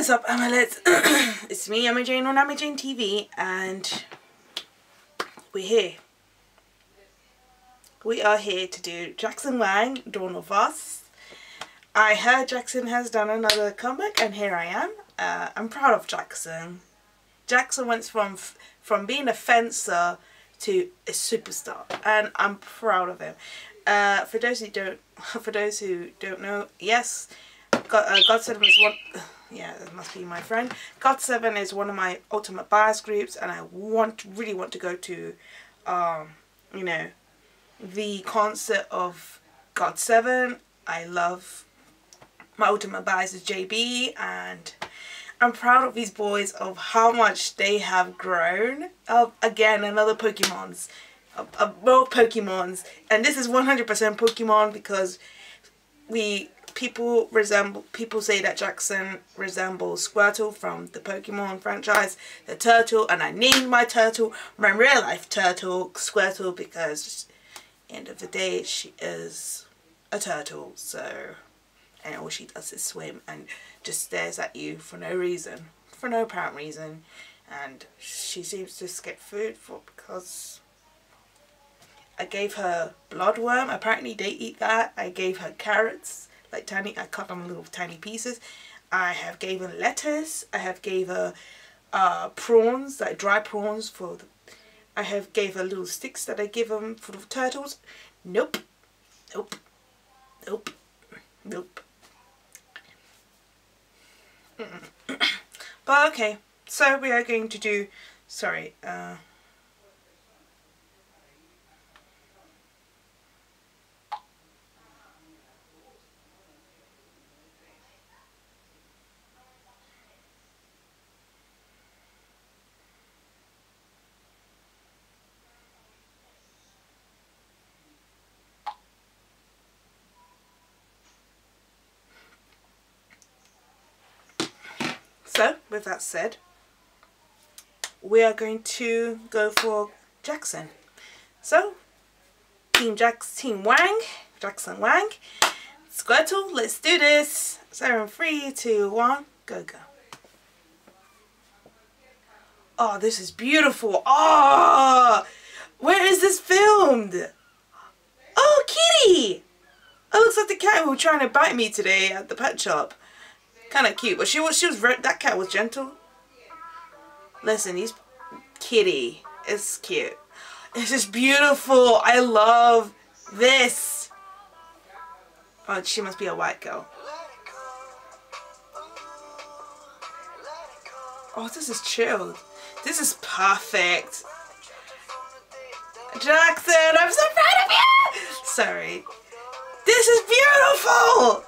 What is up, Amulet? it's me, Amu Jane on Amu Jane TV, and we're here. We are here to do Jackson Wang, Dawn of Us. I heard Jackson has done another comeback, and here I am. Uh, I'm proud of Jackson. Jackson went from from being a fencer to a superstar, and I'm proud of him. Uh, for those who don't, for those who don't know, yes, God, uh, GOT7 is one. Yeah, that must be my friend. GOT7 is one of my ultimate bias groups, and I want really want to go to, um, you know, the concert of GOT7. I love my ultimate bias is JB, and I'm proud of these boys of how much they have grown. Of again, another Pokemon's, of, of more Pokemons, and this is 100% Pokemon because we people resemble people say that Jackson resembles Squirtle from the Pokemon franchise, the turtle, and I named my turtle my real life turtle Squirtle because end of the day she is a turtle so and all she does is swim and just stares at you for no reason for no apparent reason and she seems to skip food for because I gave her bloodworm. Apparently they eat that. I gave her carrots like tiny I cut them little tiny pieces. I have her lettuce. I have gave her uh, prawns like dry prawns for the, I have gave her little sticks that I give them for the turtles. Nope. Nope. Nope. Nope. But okay. So we are going to do sorry uh So, with that said, we are going to go for Jackson. So, Team Jax, Team Wang, Jackson Wang, Squirtle, let's do this. So, in three, two, one, go, go. Oh, this is beautiful. Oh, where is this filmed? Oh, kitty. It looks like the cat who was trying to bite me today at the pet shop. Kind of cute, but she was she was that cat was gentle. Listen, he's kitty. It's cute. It's just beautiful. I love this. Oh, she must be a white girl. Oh, this is chilled. This is perfect. Jackson, I'm so proud of you! Sorry. This is beautiful!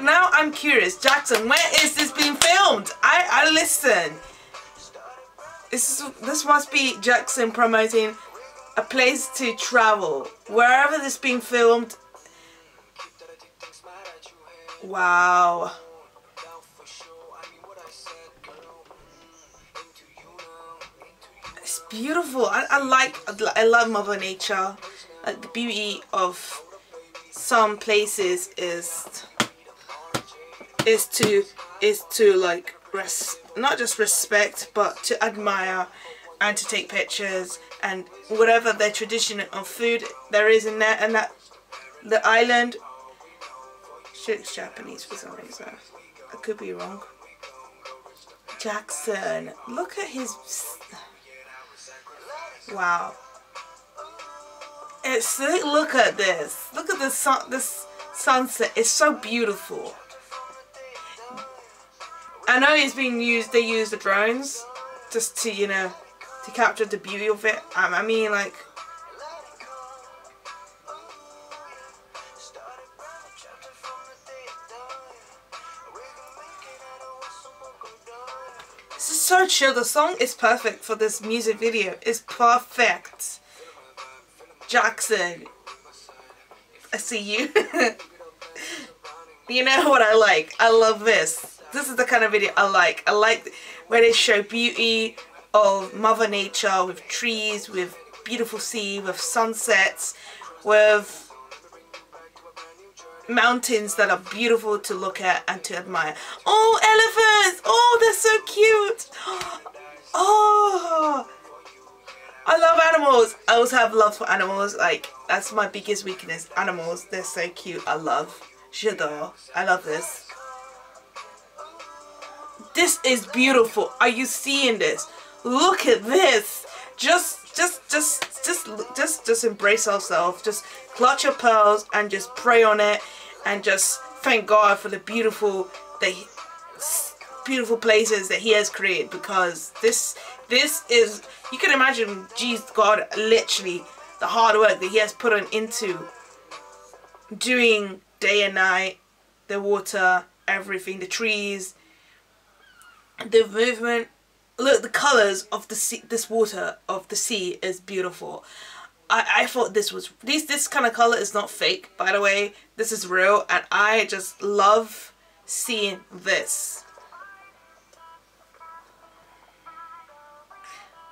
Now I'm curious, Jackson, where is this being filmed? I, I listen. This is, this must be Jackson promoting a place to travel. Wherever this being filmed. Wow. It's beautiful. I, I like, I love Mother Nature. Like the beauty of some places is is to is to like res not just respect but to admire and to take pictures and whatever their tradition of food there is in there. And that the island it's Japanese for some reason I could be wrong. Jackson look at his wow. It's look at this. Look at this sun this sunset. It's so beautiful I know it's being used, they use the drones just to, you know, to capture the beauty of it. Um, I mean, like, This is so chill. The song is perfect for this music video. It's perfect. Jackson. I see you. you know what I like. I love this this is the kind of video I like. I like where they show beauty of Mother Nature with trees, with beautiful sea, with sunsets, with mountains that are beautiful to look at and to admire. Oh, elephants! Oh, they're so cute! Oh, I love animals. I also have love for animals. Like, that's my biggest weakness. Animals, they're so cute. I love. J'adore. I love this. This is beautiful. Are you seeing this? Look at this. Just, just, just, just, just, just embrace ourselves. Just clutch your pearls and just pray on it and just thank God for the beautiful, the beautiful places that He has created because this, this is, you can imagine, Jesus God, literally the hard work that He has put on into doing day and night, the water, everything, the trees, the movement. Look, the colors of the sea, this water of the sea is beautiful. I, I thought this was this this kind of color is not fake by the way this is real and I just love seeing this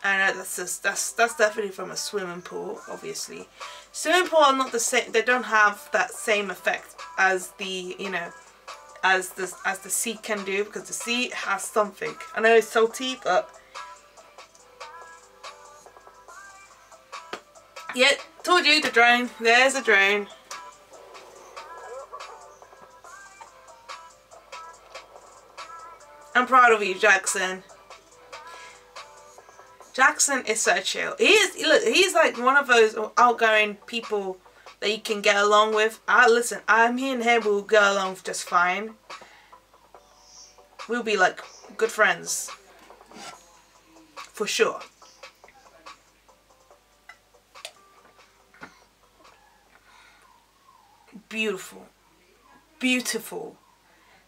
and that's just that's that's definitely from a swimming pool obviously swimming pool are not the same they don't have that same effect as the you know as the as the sea can do because the sea has something. I know it's salty but yeah told you the drone. There's a drone. I'm proud of you Jackson. Jackson is so chill. He is, look, he's like one of those outgoing people that you can get along with. I listen, I'm me and him will get along just fine. We'll be like good friends. For sure. Beautiful. Beautiful.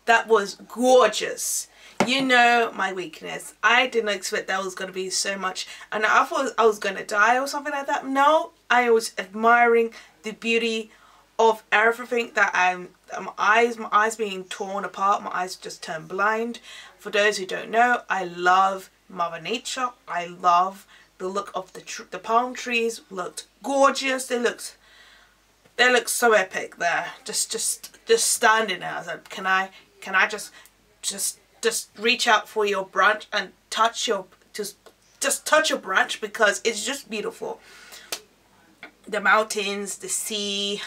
That was gorgeous. You know my weakness. I didn't expect that was going to be so much. And i thought i was going to die or something like that. No i was admiring the beauty of everything that i'm my eyes my eyes being torn apart my eyes just turned blind. For those who don't know i love mother nature. I love the look of the the palm trees looked gorgeous. They looked they look so epic there. Just just just standing there i was like can i can i just just just reach out for your branch and touch your just just touch your branch because it's just beautiful. The mountains the sea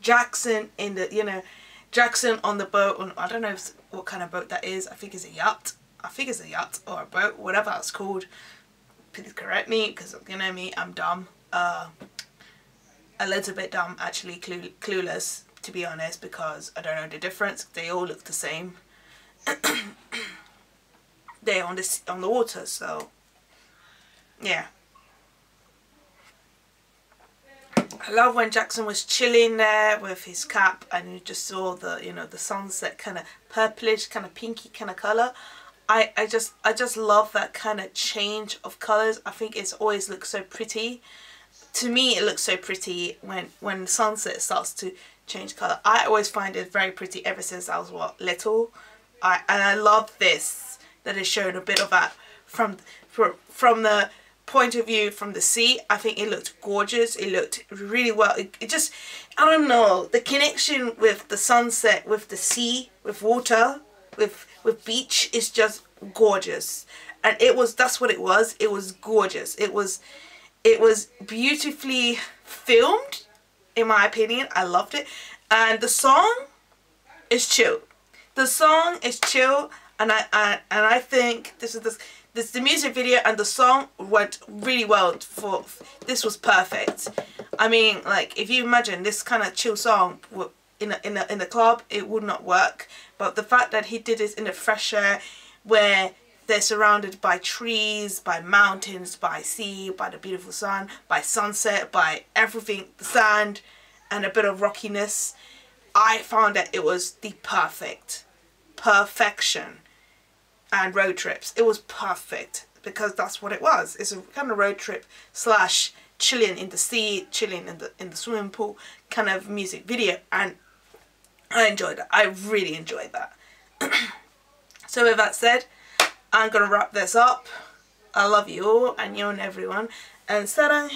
Jackson in the you know Jackson on the boat on I don't know what kind of boat that is. I think it's a yacht. I think it's a yacht or a boat whatever it's called. Please correct me because you know me I'm dumb. Uh, a little bit dumb actually clue clueless to be honest because I don't know the difference. They all look the same. There on the on the water so yeah. I love when Jackson was chilling there with his cap and you just saw the you know the sunset kind of purplish kind of pinky kind of color. I, I just I just love that kind of change of colors. I think it's always looks so pretty. To me it looks so pretty when when sunset starts to change color I always find it very pretty ever since I was what little. I, and I love this that is showing a bit of that from from from the point of view from the sea I think it looked gorgeous. It looked really well. It, it, just I don't know the connection with the sunset with the sea with water with with beach is just gorgeous. And it was that's what it was. It was gorgeous. It was it was beautifully filmed in my opinion I loved it. And the song is chill. The song is chill and I, I and I think this is this this the music video and the song went really well for this was perfect. I mean like if you imagine this kind of chill song in a, in a, in the club it would not work. But the fact that he did it in a fresh air where they're surrounded by trees by mountains by sea by the beautiful sun by sunset by everything the sand and a bit of rockiness I found that it was the perfect perfection and road trips. It was perfect because that's what it was. It's a kind of road trip slash chilling in the sea, chilling in the in the swimming pool kind of music video and I enjoyed it. I really enjoyed that. so with that said, I'm to wrap this up. I love you all and you and everyone and sarang